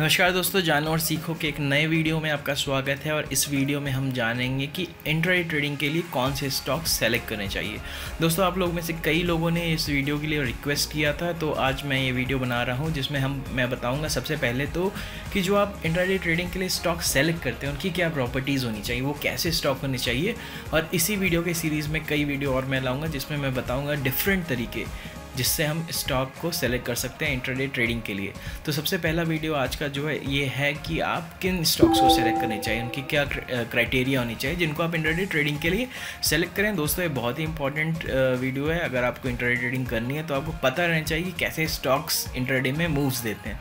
नमस्कार दोस्तों, जानो और सीखो के एक नए वीडियो में आपका स्वागत है और इस वीडियो में हम जानेंगे कि इंट्राडे ट्रेडिंग के लिए कौन से स्टॉक सेलेक्ट करने चाहिए। दोस्तों, आप लोग में से कई लोगों ने इस वीडियो के लिए रिक्वेस्ट किया था तो आज मैं ये वीडियो बना रहा हूँ, जिसमें हम, मैं बताऊँगा सबसे पहले तो कि जो आप इंट्राडे ट्रेडिंग के लिए स्टॉक सेलेक्ट करते हैं, उनकी क्या प्रॉपर्टीज़ होनी चाहिए, वो कैसे स्टॉक होने चाहिए। और इसी वीडियो के सीरीज़ में कई वीडियो और मैं लाऊँगा, जिसमें मैं बताऊँगा डिफरेंट तरीके जिससे हम स्टॉक को सेलेक्ट कर सकते हैं इंटरडे ट्रेडिंग के लिए। तो सबसे पहला वीडियो आज का जो है, ये है कि आप किन स्टॉक्स को सेलेक्ट करने चाहिए, उनकी क्या क्राइटेरिया होनी चाहिए, जिनको आप इंटरडे ट्रेडिंग के लिए सेलेक्ट करें। दोस्तों, ये बहुत ही इंपॉर्टेंट वीडियो है। अगर आपको इंटरडे ट्रेडिंग करनी है तो आपको पता रहना चाहिए कि कैसे स्टॉक्स इंटरडे में मूव्स देते हैं।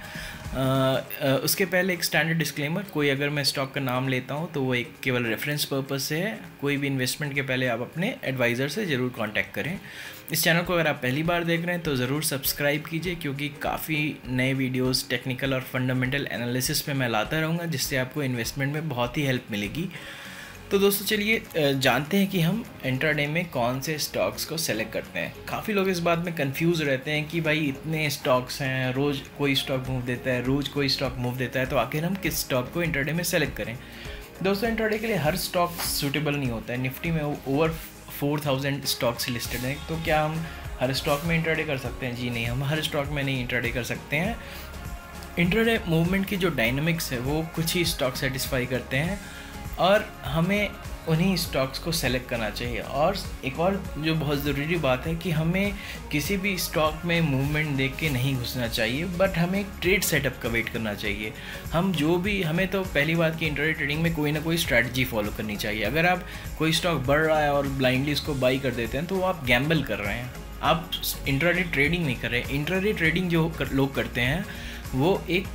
उसके पहले एक स्टैंडर्ड डिस्क्लेमर कोई अगर मैं स्टॉक का नाम लेता हूँ तो वो एक केवल रेफरेंस पर्पज़ से है। कोई भी इन्वेस्टमेंट के पहले आप अपने एडवाइज़र से ज़रूर कांटेक्ट करें। इस चैनल को अगर आप पहली बार देख रहे हैं तो ज़रूर सब्सक्राइब कीजिए, क्योंकि काफ़ी नए वीडियोस टेक्निकल और फंडामेंटल एनालिसिस में मैं लाता रहूँगा, जिससे आपको इन्वेस्टमेंट में बहुत ही हेल्प मिलेगी। तो दोस्तों चलिए जानते हैं कि हम इंट्राडे में कौन से स्टॉक्स को सेलेक्ट करते हैं। काफ़ी लोग इस बात में कंफ्यूज रहते हैं कि भाई इतने स्टॉक्स हैं, रोज़ कोई स्टॉक मूव देता है, रोज़ कोई स्टॉक मूव देता है तो आखिर हम किस स्टॉक को इंट्राडे में सेलेक्ट करें? दोस्तों इंट्राडे के लिए हर स्टॉक सूटेबल नहीं होता है। निफ्टी में over four thousand stocks listed हैं। तो क्या हम हर स्टॉक में इंट्राडे कर सकते हैं? जी नहीं, हम हर स्टॉक में नहीं इंट्राडे कर सकते हैं। इंट्राडे मूवमेंट की जो डायनमिक्स है, वो कुछ ही स्टॉक सेटिस्फाई करते हैं। और हमें उन्हीं स्टॉक्स को सेलेक्ट करना चाहिए। और एक और जो बहुत ज़रूरी बात है कि हमें किसी भी स्टॉक में मूवमेंट देख के नहीं घुसना चाहिए बट हमें ट्रेड सेटअप का वेट करना चाहिए। हम जो भी हमें तो पहली बात कि इंटरनेट ट्रेडिंग में कोई ना कोई स्ट्रैटेजी फॉलो करनी चाहिए। अगर आप कोई स्टॉक बढ़ रहा है और ब्लाइंडली इसको बाई कर देते हैं तो आप गैम्बल कर रहे हैं। आप इंटरनेट ट्रेडिंग नहीं कर रहे। इंटरनेट ट्रेडिंग जो कर, लोग करते हैं वो एक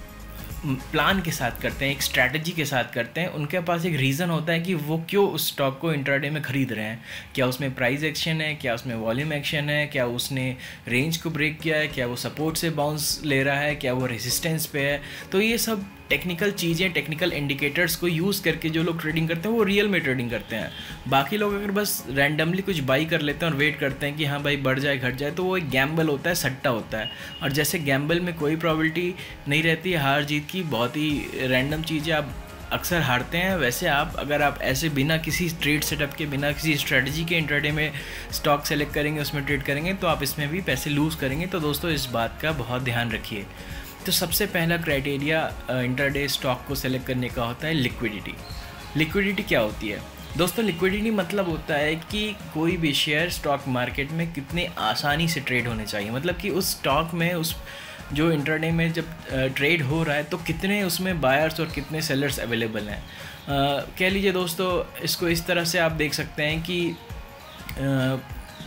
प्लान के साथ करते हैं, एक स्ट्रैटेजी के साथ करते हैं, उनके पास एक रीज़न होता है कि वो क्यों उस स्टॉक को इंट्राडे में ख़रीद रहे हैं। क्या उसमें प्राइस एक्शन है, क्या उसमें वॉल्यूम एक्शन है, क्या उसने रेंज को ब्रेक किया है, क्या वो सपोर्ट से बाउंस ले रहा है, क्या वो रेजिस्टेंस पे है। तो ये सब टेक्निकल चीज़ें टेक्निकल इंडिकेटर्स को यूज़ करके जो लोग ट्रेडिंग करते हैं, वो रियल में ट्रेडिंग करते हैं। बाकी लोग अगर बस रैंडमली कुछ बाई कर लेते हैं और वेट करते हैं कि हाँ भाई बढ़ जाए, घट जाए तो वो एक गैम्बल होता है, सट्टा होता है। और जैसे गैम्बल में कोई प्रॉबिलिटी नहीं रहती, हार जीत की बहुत ही रैंडम चीज़ें आप अक्सर हारते हैं। वैसे आप, अगर आप ऐसे बिना किसी ट्रेड सेटअप के, बिना किसी स्ट्रेटजी के इंटरडे में स्टॉक सेलेक्ट करेंगे, उसमें ट्रेड करेंगे तो आप इसमें भी पैसे लूज़ करेंगे। तो दोस्तों, इस बात का बहुत ध्यान रखिए। तो सबसे पहला क्राइटेरिया इंटरडे स्टॉक को सेलेक्ट करने का होता है लिक्विडिटी लिक्विडिटी क्या होती है? दोस्तों लिक्विडिटी मतलब होता है कि कोई भी शेयर स्टॉक मार्केट में कितने आसानी से ट्रेड होने चाहिए। मतलब कि उस स्टॉक में उस जो इंटरडे में जब ट्रेड हो रहा है तो कितने उसमें बायर्स और कितने सेलर्स अवेलेबल हैं। कह लीजिए दोस्तों इसको इस तरह से आप देख सकते हैं कि आ,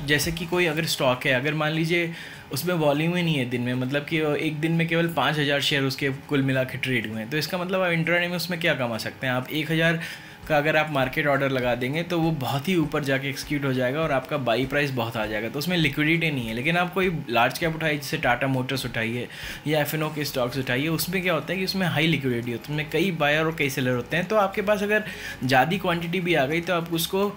जैसे कि कोई अगर स्टॉक है अगर मान लीजिए उसमें वॉल्यूम ही नहीं है दिन में। मतलब कि एक दिन में केवल पाँच हज़ार शेयर उसके कुल मिला के ट्रेड हुए हैं। तो इसका मतलब आप इंटरडे में उसमें क्या कमा सकते हैं? आप एक हज़ार का अगर आप मार्केट ऑर्डर लगा देंगे तो वो बहुत ही ऊपर जाके एक्सक्यूट हो जाएगा और आपका बाई प्राइस बहुत आ जाएगा। तो उसमें लिक्विडिटी नहीं है। लेकिन आप कोई लार्ज कैप उठाइए, जैसे टाटा मोटर्स उठाइए या एफ़ के स्टॉक्स उठाइए, उसमें क्या होता है कि उसमें हाई लिक्विडिटी होती है। उसमें कई बायर और कई सेलर होते हैं। तो आपके पास अगर ज़्यादा क्वान्टिटी भी आ गई तो आप उसको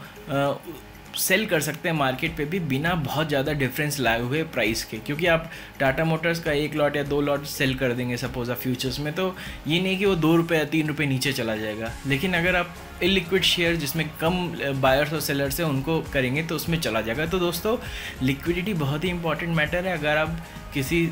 सेल कर सकते हैं मार्केट पे भी बिना बहुत ज़्यादा डिफरेंस लाए हुए प्राइस के, क्योंकि आप टाटा मोटर्स का एक लॉट या दो लॉट सेल कर देंगे सपोज़ आप फ्यूचर्स में तो ये नहीं कि वो दो रुपये या तीन रुपये नीचे चला जाएगा। लेकिन अगर आप इलिक्विड शेयर जिसमें कम बायर्स और सेलर्स हैं, उनको करेंगे तो उसमें चला जाएगा। तो दोस्तों लिक्विडिटी बहुत ही इंपॉर्टेंट मैटर है। अगर आप किसी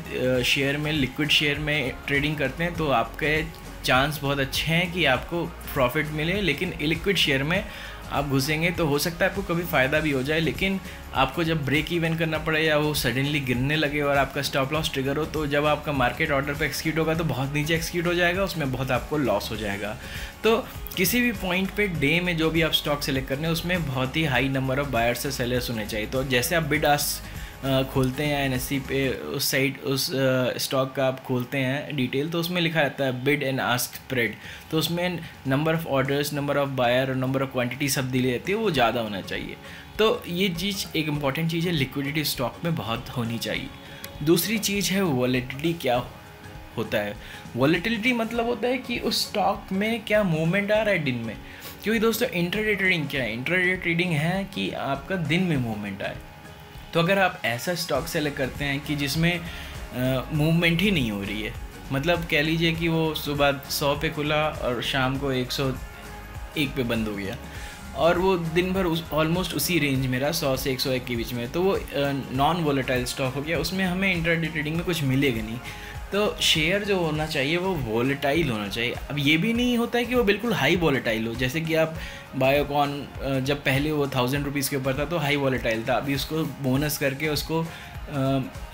शेयर में लिक्विड शेयर में ट्रेडिंग करते हैं तो आपके चांस बहुत अच्छे हैं कि आपको प्रॉफिट मिले। लेकिन इलिक्विड शेयर में आप घुसेंगे तो हो सकता है आपको कभी फ़ायदा भी हो जाए, लेकिन आपको जब ब्रेक इवन करना पड़े या वो सडनली गिरने लगे और आपका स्टॉप लॉस ट्रिगर हो तो जब आपका मार्केट ऑर्डर पर एक्सक्यूट होगा तो बहुत नीचे एक्सक्यूट हो जाएगा, उसमें बहुत आपको लॉस हो जाएगा। तो किसी भी पॉइंट पे डे में जो भी आप स्टॉक सेलेक्ट करने उसमें बहुत ही हाई नंबर ऑफ़ बायर्स से सेलर्स होने चाहिए। तो जैसे आप बिड आस खोलते हैं एन पे, उस साइट उस स्टॉक का आप खोलते हैं डिटेल तो उसमें लिखा रहता है बिड एंड आस्क स्प्रेड तो उसमें number of orders number of buyer और नंबर ऑफ़ क्वांटिटी सब दी रहती है, वो ज़्यादा होना चाहिए. तो ये चीज़ एक इंपॉर्टेंट चीज़ है लिक्विडिटी स्टॉक में बहुत होनी चाहिए. दूसरी चीज़ है वॉलेटिलिटी क्या होता है. वॉलेटिलिटी मतलब होता है कि उस स्टॉक में क्या मूवमेंट आ रहा है दिन में. क्योंकि दोस्तों इंटरडे ट्रेडिंग क्या है? इंटरडे ट्रेडिंग है कि आपका दिन में मूवमेंट आए. तो अगर आप ऐसा स्टॉक सेलेक्ट करते हैं कि जिसमें मूवमेंट ही नहीं हो रही है मतलब कह लीजिए कि वो सुबह सौ पे खुला और शाम को एक सौ एक पे बंद हो गया, और वो दिन भर उस ऑलमोस्ट उसी रेंज में रहा, सौ से एक सौ एक के बीच में तो वो नॉन वोलेटाइल स्टॉक हो गया, उसमें हमें इंटरडे ट्रेडिंग में कुछ मिलेगा नहीं। तो शेयर जो होना चाहिए, वो वॉलेटाइल होना चाहिए। अब ये भी नहीं होता है कि वो बिल्कुल हाई वॉलेटाइल हो। जैसे कि आप बायोकॉन जब पहले वो थाउज़ेंड रुपीज़ के ऊपर था तो हाई वॉलेटाइल था। अभी उसको बोनस करके उसको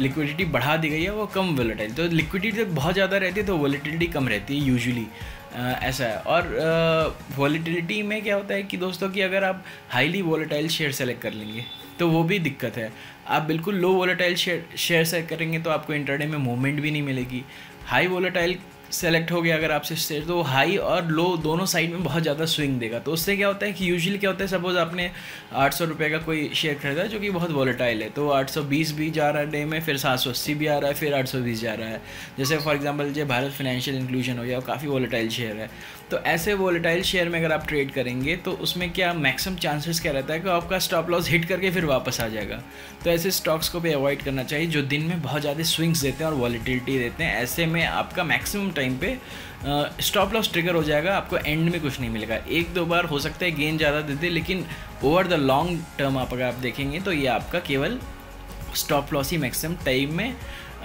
लिक्विडिटी बढ़ा दी गई है, वो कम वॉलेटाइल तो लिक्विडिटी जब बहुत ज़्यादा रहती है तो वोलेटिलिटी कम रहती है यूजुअली ऐसा है। और वॉलीटिलिटी में क्या होता है कि दोस्तों कि अगर आप हाईली वॉलेटाइल शेयर सेलेक्ट कर लेंगे तो वो भी दिक्कत है। आप बिल्कुल low volatile share share select करेंगे तो आपको इंटरडे में मूवमेंट भी नहीं मिलेगी। हाई वॉलेटाइल सेलेक्ट हो गया अगर आपसे शेयर तो हाई और लो दोनों साइड में बहुत ज़्यादा स्विंग देगा। तो उससे क्या होता है कि यूजुअली क्या होता है सपोज़ आपने आठ सौ रुपये का कोई शेयर खरीदा जो कि बहुत वॉलेटाइल है तो आठ सौ बीस भी जा रहा है डे में, फिर सात सौ अस्सी भी आ रहा है, फिर आठ सौ बीस जा रहा है। जैसे फॉर एग्ज़ाम्पल जो भारत फाइनेंशियल इंक्लूजन हो गया, वो काफ़ी वॉलेटाइल शेयर है। तो ऐसे वॉलेटाइल शेयर में अगर आप ट्रेड करेंगे तो उसमें क्या मैक्सिमम चांसेस क्या रहता है कि आपका स्टॉप लॉस हिट करके फिर वापस आ जाएगा? तो ऐसे स्टॉक्स को भी अवॉइड करना चाहिए, जो दिन में बहुत ज़्यादा स्विंग्स देते हैं और वॉलीटिलिटी देते हैं। ऐसे में आपका मैक्सिमम टाइम पे स्टॉप लॉस ट्रिगर हो जाएगा, आपको एंड में कुछ नहीं मिलेगा। एक दो बार हो सकता है गेन ज़्यादा देते लेकिन ओवर द लॉन्ग टर्म आप अगर आप देखेंगे तो ये आपका केवल स्टॉप लॉस ही मैक्सिमम टाइम में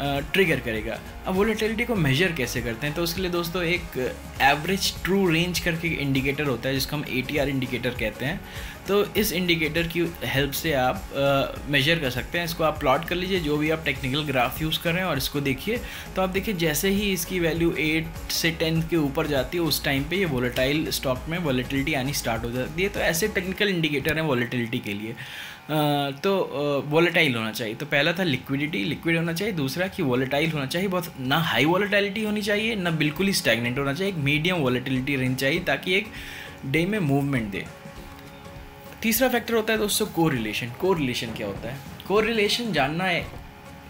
ट्रिगर करेगा। अब वोलेटिलिटी को मेजर कैसे करते हैं? तो उसके लिए दोस्तों, एक एवरेज ट्रू रेंज करके इंडिकेटर होता है, जिसको हम एटीआर इंडिकेटर कहते हैं। तो इस इंडिकेटर की हेल्प से आप मेजर कर सकते हैं। इसको आप प्लॉट कर लीजिए, जो भी आप टेक्निकल ग्राफ यूज़ कर रहे हैं, और इसको देखिए। तो आप देखिए, जैसे ही इसकी वैल्यू एट से टेन के ऊपर जाती है, उस टाइम पे ये वोलेटाइल स्टॉक में वोलेटिलिटी आनी स्टार्ट हो जाती है। तो ऐसे टेक्निकल इंडिकेटर हैं वोलेटिलिटी के लिए। तो वॉलेटाइल होना चाहिए। तो पहला था लिक्विडिटी लिक्विड होना चाहिए। दूसरा कि वॉलेटाइल होना चाहिए। बहुत ना हाई वॉलेटाइलिटी होनी चाहिए, ना बिल्कुल ही स्टैगनेंट होना चाहिए। एक मीडियम वॉलेटिलिटी रहनी चाहिए ताकि एक डे में मूवमेंट दे। तीसरा फैक्टर होता है दोस्तों को रिलेशन को रिलेशन क्या होता है? को रिलेशन जानना है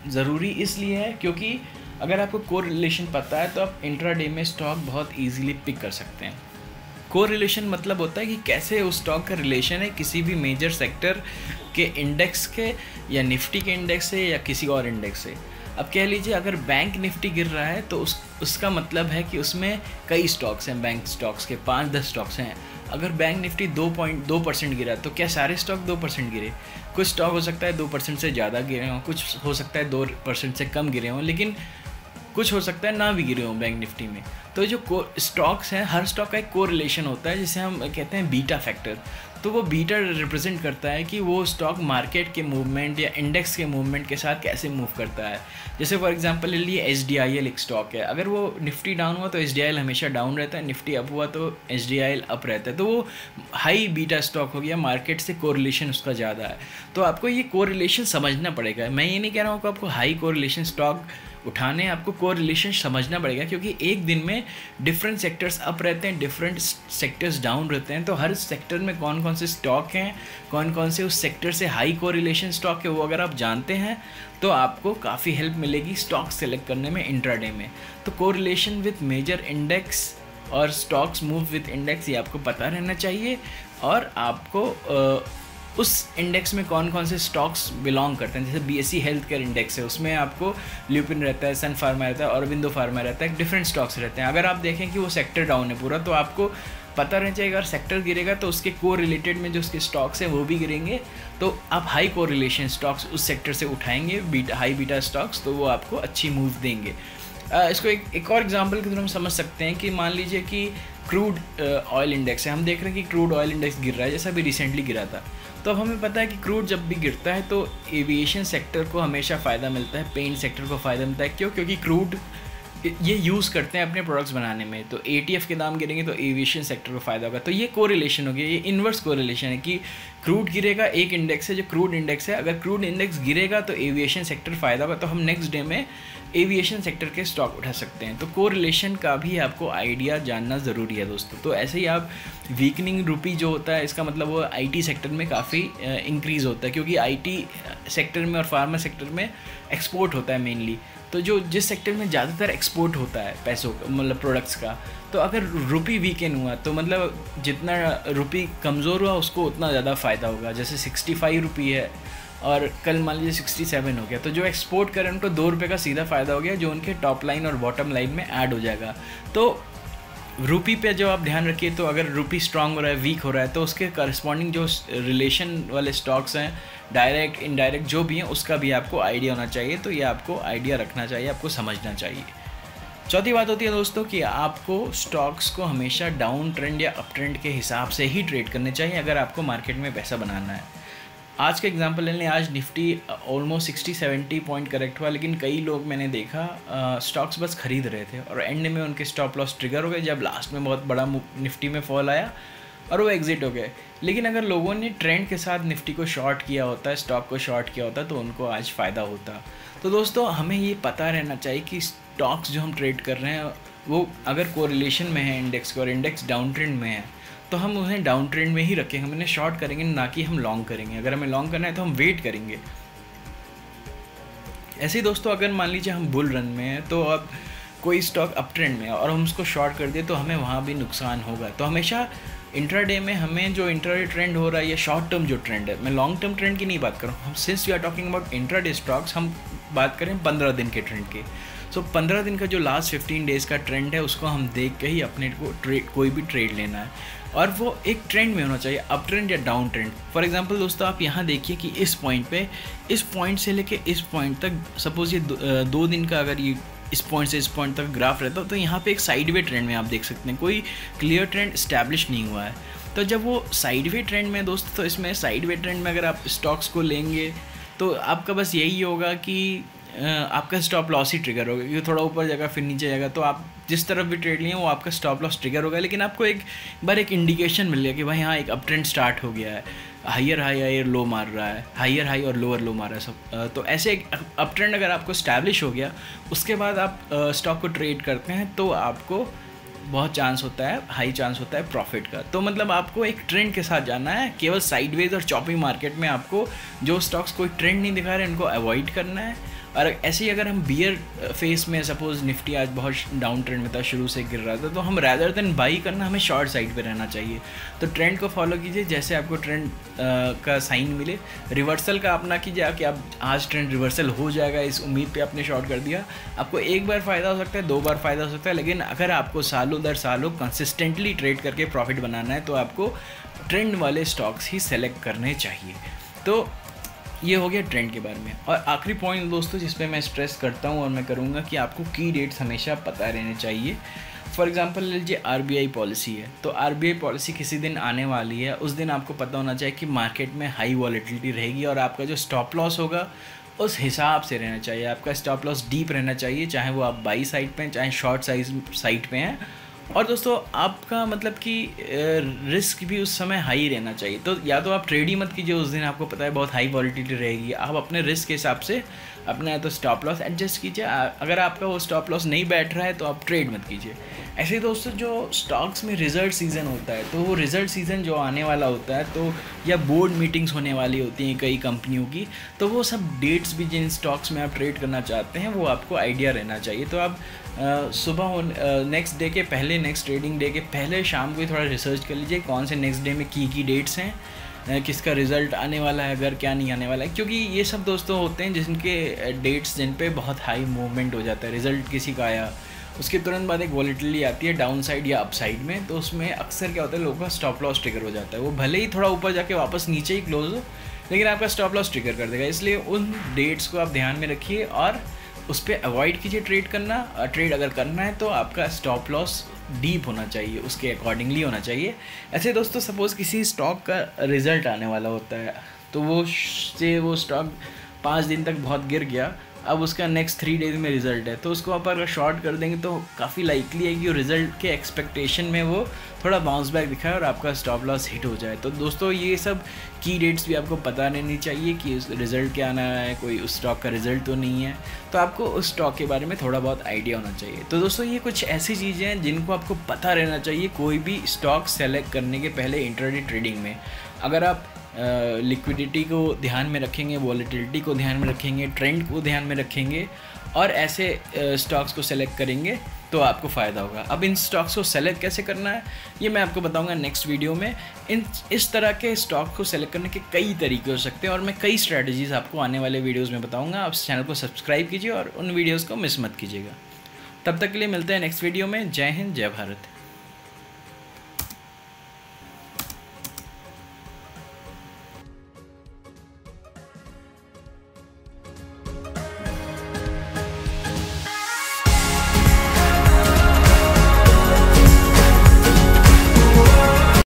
ज़रूरी इसलिए है क्योंकि अगर आपको को रिलेशन पता है तो आप इंट्रा डे में स्टॉक बहुत ईजिली पिक कर सकते हैं। को रिलेशन मतलब होता है कि कैसे उस स्टॉक का रिलेशन है किसी भी मेजर सेक्टर के इंडेक्स के या निफ्टी के इंडेक्स से या किसी और इंडेक्स से। अब कह लीजिए अगर बैंक निफ्टी गिर रहा है तो उस, उसका मतलब है कि उसमें कई स्टॉक्स हैं बैंक स्टॉक्स के पाँच दस स्टॉक्स हैं। अगर बैंक निफ्टी दो पॉइंट दो परसेंट गिरा तो क्या सारे स्टॉक दो परसेंट गिरे? कुछ स्टॉक हो सकता है दो परसेंट से ज़्यादा गिरे हों, कुछ हो सकता है दो परसेंट से कम गिरे हों, लेकिन कुछ हो सकता है ना भी गिरे हों बैंक निफ्टी में। तो जो स्टॉक्स हैं, हर स्टॉक का एक कोरिलेशन होता है, जिसे हम कहते हैं बीटा फैक्टर तो वो बीटा रिप्रेजेंट करता है कि वो स्टॉक मार्केट के मूवमेंट या इंडेक्स के मूवमेंट के साथ कैसे मूव करता है। जैसे फॉर एग्जांपल ले लिए एच डी आई एल एक स्टॉक है। अगर वो निफ्टी डाउन हुआ तो एच डी आई एल हमेशा डाउन रहता है, निफ्टी अप हुआ तो H D I L up रहता है। तो वो हाई बीटा स्टॉक हो गया मार्केट से कोरिलेशन उसका ज़्यादा है। तो आपको ये कोरिलेशन समझना पड़ेगा। मैं ये नहीं कह रहा हूँ कि आपको हाई कोरिलेशन स्टॉक उठाने, आपको को रिलेशन समझना पड़ेगा क्योंकि एक दिन में डिफरेंट सेक्टर्स अप रहते हैं डिफरेंट सेक्टर्स डाउन रहते हैं तो हर सेक्टर में कौन कौन से स्टॉक हैं कौन कौन से उस सेक्टर से हाई को रिलेशन स्टॉक है, वो अगर आप जानते हैं तो आपको काफ़ी हेल्प मिलेगी स्टॉक सेलेक्ट करने में इंट्राडे में। तो को रिलेशन विथ मेजर इंडेक्स और स्टॉक्स मूव विथ इंडेक्स ये आपको पता रहना चाहिए और आपको उस इंडेक्स में कौन कौन से स्टॉक्स बिलोंग करते हैं? जैसे B S C health care index है उसमें आपको ल्यूपिन रहता है सन फार्मा रहता है और विंदो फार्मा रहता है डिफरेंट स्टॉक्स रहते हैं। अगर आप देखें कि वो सेक्टर डाउन है पूरा तो आपको पता रहना चाहिए अगर सेक्टर गिरेगा तो उसके को रिलेटेड में जो उसके स्टॉक्स हैं वो भी गिरेंगे। तो आप हाई को रिलेशन स्टॉक्स उस सेक्टर से उठाएँगे बीटा हाई बीटा स्टॉक्स तो वो आपको अच्छी मूव देंगे। आ, इसको एक एक और एग्जांपल के थ्रू हम समझ सकते हैं कि मान लीजिए कि क्रूड ऑयल इंडेक्स है। हम देख रहे हैं कि क्रूड ऑयल इंडेक्स गिर रहा है जैसा अभी रिसेंटली गिरा था। तो अब हमें पता है कि क्रूड जब भी गिरता है तो एविएशन सेक्टर को हमेशा फ़ायदा मिलता है पेंट सेक्टर को फ़ायदा मिलता है। क्यों? क्योंकि क्रूड ये यूज़ करते हैं अपने प्रोडक्ट्स बनाने में। तो एटीएफ के दाम गिरेंगे तो एविएशन सेक्टर को फ़ायदा होगा। तो ये कोरिलेशन हो गया, ये इन्वर्स कोरिलेशन है कि क्रूड गिरेगा, एक इंडेक्स है जो क्रूड इंडेक्स है। अगर क्रूड इंडेक्स गिरेगा तो एविएशन सेक्टर फ़ायदा होगा। तो हम नेक्स्ट डे में एविएशन सेक्टर के स्टॉक उठा सकते हैं। तो को रिलेशन का भी आपको आइडिया जानना ज़रूरी है दोस्तों। तो ऐसे ही आप वीकनिंग रुपी जो होता है, इसका मतलब वो आईटी सेक्टर में काफ़ी इंक्रीज़ होता है। क्योंकि आईटी सेक्टर में और फार्मा सेक्टर में एक्सपोर्ट होता है मेनली तो जो जिस सेक्टर में ज़्यादातर एक्सपोर्ट होता है पैसों का मतलब प्रोडक्ट्स का तो अगर रुपी वीकेन हुआ तो मतलब जितना रुपी कमज़ोर हुआ, उसको उतना ज़्यादा फ़ायदा होगा। जैसे सिक्सटी फाइव रुपी है और कल मान लीजिए सिक्सटी सेवन हो गया तो जो एक्सपोर्ट करें उनको दो रुपये का सीधा फ़ायदा हो गया, जो उनके टॉप लाइन और बॉटम लाइन में ऐड हो जाएगा। तो रूपी पे जो आप ध्यान रखिए तो अगर रूपी स्ट्रांग हो रहा है वीक हो रहा है तो उसके करस्पॉन्डिंग जो रिलेशन वाले स्टॉक्स हैं डायरेक्ट इनडायरेक्ट जो भी हैं, उसका भी आपको आइडिया होना चाहिए। तो ये आपको आइडिया रखना चाहिए, आपको समझना चाहिए। चौथी बात होती है दोस्तों कि आपको स्टॉक्स को हमेशा डाउन ट्रेंड या अप ट्रेंड के हिसाब से ही ट्रेड करने चाहिए अगर आपको मार्केट में पैसा बनाना है। आज का एग्जांपल ले लें, आज Nifty almost sixty seventy point correct हुआ, लेकिन कई लोग मैंने देखा स्टॉक्स बस खरीद रहे थे और एंड में उनके स्टॉप लॉस ट्रिगर हो गए जब लास्ट में बहुत बड़ा निफ्टी में फॉल आया। और वो एग्ज़िट हो गए। लेकिन अगर लोगों ने ट्रेंड के साथ निफ्टी को शॉर्ट किया होता स्टॉक को शॉर्ट किया होता तो उनको आज फ़ायदा होता। तो दोस्तों, हमें ये पता रहना चाहिए कि स्टॉक्स जो हम ट्रेड कर रहे हैं, वो अगर कोरिलेशन में है इंडेक्स और इंडेक्स डाउन ट्रेंड में है तो हम उन्हें डाउन ट्रेंड में ही रखेंगे हम उन्हें शॉर्ट करेंगे, ना कि हम लॉन्ग करेंगे। अगर हमें लॉन्ग करना है तो हम वेट करेंगे। ऐसे ही दोस्तों, अगर मान लीजिए हम बुल रन में हैं तो अब कोई स्टॉक अप ट्रेंड में और हम उसको शॉर्ट कर दिए तो हमें वहाँ भी नुकसान होगा। तो हमेशा इंट्राडे में हमें जो इंट्राडे ट्रेंड हो रहा है या शॉर्ट टर्म जो ट्रेंड है मैं लॉन्ग टर्म ट्रेंड की नहीं बात कर रहा हूँ। हम since we are talking about intraday stocks हम बात करें पंद्रह दिन के ट्रेंड के। सो so, पंद्रह दिन का जो लास्ट फिफ्टीन डेज़ का ट्रेंड है उसको हम देख के ही अपने को ट्रेड कोई भी ट्रेड लेना है। और वो एक ट्रेंड में होना चाहिए अप ट्रेंड या डाउन ट्रेंड फॉर एग्जांपल दोस्तों आप यहाँ देखिए कि इस पॉइंट पे इस पॉइंट से लेके इस पॉइंट तक सपोज़ ये दो, दो दिन का अगर ये इस पॉइंट से इस पॉइंट तक ग्राफ रहता तो यहाँ पे एक साइड वे ट्रेंड में आप देख सकते हैं। कोई क्लियर ट्रेंड इस्टेब्लिश नहीं हुआ है। तो जब वो साइड वे ट्रेंड में, दोस्तों तो इसमें साइड वे ट्रेंड में अगर आप स्टॉक्स को लेंगे तो आपका बस यही होगा कि आपका स्टॉप लॉस ही ट्रिगर होगा, क्योंकि थोड़ा ऊपर जाएगा, फिर नीचे जाएगा तो आप जिस तरफ़ भी ट्रेड लिए वो आपका स्टॉप लॉस ट्रिगर होगा। लेकिन आपको एक, बार एक इंडिकेशन मिल गया कि भाई हाँ एक अप ट्रेंड स्टार्ट हो गया है। हाइयर हाई हाइयर लो मार रहा है हाइयर हाई और लोअर लो मार रहा है सब। तो ऐसे एक अप ट्रेंड अगर आपको स्टैब्लिश हो गया, उसके बाद आप स्टॉक को ट्रेड करते हैं तो आपको बहुत चांस होता है हाई चांस होता है प्रॉफिट का। तो मतलब आपको एक ट्रेंड के साथ जाना है, केवल साइडवेज और चॉपिंग मार्केट में आपको जो स्टॉक्स कोई ट्रेंड नहीं दिखा रहे, उनको अवॉइड करना है। और ऐसे ही अगर हम बियर फेस में सपोज़ निफ्टी आज बहुत डाउन ट्रेंड में था शुरू से गिर रहा था तो हम रैदर देन बाई करना हमें शॉर्ट साइड पे रहना चाहिए। तो ट्रेंड को फॉलो कीजिए जैसे आपको ट्रेंड आ, का साइन मिले रिवर्सल का अपना कीजिए कि आप आज ट्रेंड रिवर्सल हो जाएगा इस उम्मीद पे आपने शॉर्ट कर दिया। आपको एक बार फ़ायदा हो सकता है दो बार फ़ायदा हो सकता है लेकिन अगर आपको सालों दर सालों कंसिस्टेंटली ट्रेड करके प्रॉफिट बनाना है तो आपको ट्रेंड वाले स्टॉक्स ही सेलेक्ट करने चाहिए। तो ये हो गया ट्रेंड के बारे में। और आखिरी पॉइंट दोस्तों, जिस पे मैं स्ट्रेस करता हूँ और मैं करूँगा कि आपको की डेट्स हमेशा पता रहने चाहिए। फॉर एग्ज़ाम्पल ले लीजिए आरबीआई पॉलिसी है। तो आरबीआई पॉलिसी किसी दिन आने वाली है। उस दिन आपको पता होना चाहिए कि मार्केट में हाई वॉलिटिलिटी रहेगी और आपका जो स्टॉप लॉस होगा, उस हिसाब से रहना चाहिए। आपका स्टॉप लॉस डीप रहना चाहिए, चाहे वो आप बाई साइड पे चाहे शॉर्ट साइज़ साइड पे हैं। और दोस्तों, आपका मतलब कि रिस्क भी उस समय हाई रहना चाहिए। तो या तो आप ट्रेड ही मत कीजिए, उस दिन आपको पता है बहुत हाई वॉलिटिटी रहेगी। आप अपने रिस्क के हिसाब से अपना तो स्टॉप लॉस एडजस्ट कीजिए। अगर आपका वो स्टॉप लॉस नहीं बैठ रहा है तो आप ट्रेड मत कीजिए। ऐसे ही दोस्तों, जो स्टॉक्स में रिज़ल्ट सीज़न होता है तो वो रिज़ल्ट सीज़न जो आने वाला होता है तो या बोर्ड मीटिंग्स होने वाली होती हैं कई कंपनियों की तो वो सब डेट्स भी जिन स्टॉक्स में आप ट्रेड करना चाहते हैं, वो आपको आइडिया रहना चाहिए। तो आप सुबह नेक्स्ट डे के पहले नेक्स्ट ट्रेडिंग डे के पहले शाम को थोड़ा रिसर्च कर लीजिए कौन से नेक्स्ट डे में की की डेट्स हैं किसका रिज़ल्ट आने वाला है, अगर क्या नहीं आने वाला है। क्योंकि ये सब दोस्तों होते हैं जिनके डेट्स जिन पे बहुत हाई मूवमेंट हो जाता है। रिज़ल्ट किसी का आया, उसके तुरंत बाद एक वॉलिटिलिटी आती है डाउन साइड या अप साइड में तो उसमें अक्सर क्या होता है, लोगों का स्टॉप लॉस ट्रिगर हो जाता है। वो भले ही थोड़ा ऊपर जाके वापस नीचे ही क्लोज हो, लेकिन आपका स्टॉप लॉस ट्रिगर कर देगा। इसलिए उन डेट्स को आप ध्यान में रखिए और उस पर अवॉइड कीजिए ट्रेड करना। ट्रेड अगर करना है तो आपका स्टॉप लॉस डीप होना चाहिए, उसके अकॉर्डिंगली होना चाहिए। ऐसे दोस्तों सपोज़ किसी स्टॉक का रिज़ल्ट आने वाला होता है तो वो से वो स्टॉक पाँच दिन तक बहुत गिर गया अब उसका नेक्स्ट थ्री डेज़ में रिज़ल्ट है। तो उसको आप अगर शॉर्ट कर देंगे तो काफ़ी लाइकली है कि रिज़ल्ट के एक्सपेक्टेशन में वो थोड़ा बाउंस बैक दिखाए और आपका स्टॉप लॉस हिट हो जाए। तो दोस्तों, ये सब की डेट्स भी आपको पता रहनी चाहिए कि उस रिज़ल्ट क्या आना है, कोई उस स्टॉक का रिज़ल्ट तो नहीं है। तो आपको उस स्टॉक के बारे में थोड़ा बहुत आइडिया होना चाहिए। तो दोस्तों, ये कुछ ऐसी चीज़ें हैं जिनको आपको पता रहना चाहिए कोई भी स्टॉक सेलेक्ट करने के पहले इंटरनेट ट्रेडिंग में। अगर आप लिक्विडिटी को ध्यान में रखेंगे वॉलीटिलिटी को ध्यान में रखेंगे ट्रेंड को ध्यान में रखेंगे और ऐसे स्टॉक्स को सेलेक्ट करेंगे तो आपको फ़ायदा होगा। अब इन स्टॉक्स को सेलेक्ट कैसे करना है, ये मैं आपको बताऊँगा नेक्स्ट वीडियो में। इन, इस तरह के स्टॉक को सेलेक्ट करने के कई तरीके हो सकते हैं और मैं कई स्ट्रैटेजीज़ आपको आने वाले वीडियोज़ में बताऊँगा। आप चैनल को सब्सक्राइब कीजिए और उन वीडियोज़ को मिस मत कीजिएगा। तब तक के लिए मिलते हैं नेक्स्ट वीडियो में। जय हिंद, जय भारत।